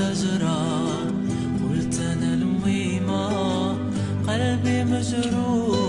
تجرى. قلت أنا الويمه قلبي مجروح.